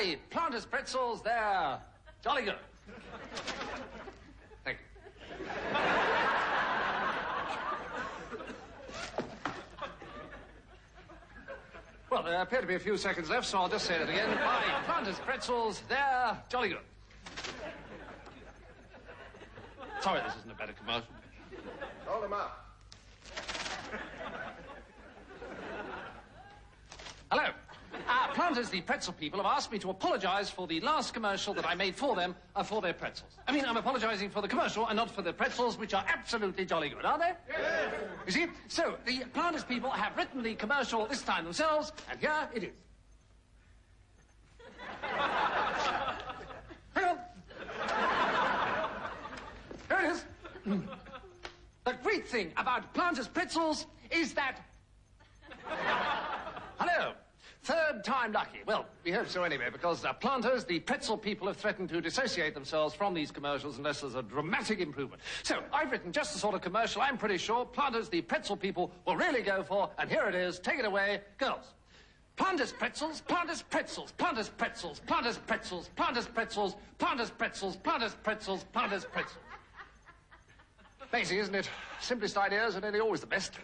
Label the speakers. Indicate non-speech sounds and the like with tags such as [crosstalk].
Speaker 1: Aye, Planters pretzels, they're jolly good. Thank you. Well, there appear to be a few seconds left, so I'll just say it again. Aye, Planters pretzels, they're jolly good. Sorry, this isn't a better commercial.
Speaker 2: Hold him up.
Speaker 1: Planters, the pretzel people, have asked me to apologize for the last commercial that I made for them uh, for their pretzels. I mean, I'm apologizing for the commercial and not for the pretzels, which are absolutely jolly good, aren't they? Yes. You see? So, the Planters people have written the commercial this time themselves, and here it is. [laughs] Hang on. Here it is. The great thing about Planters pretzels is that. Time lucky. Well, we hope so anyway, because uh, planters, the pretzel people, have threatened to dissociate themselves from these commercials unless there's a dramatic improvement. So, I've written just the sort of commercial I'm pretty sure planters, the pretzel people, will really go for, and here it is. Take it away, girls. Planters pretzels, planters pretzels, planters pretzels, planters pretzels, planters pretzels, planters pretzels, planters pretzels, planters pretzels. Amazing, isn't it? Simplest ideas are nearly always the best.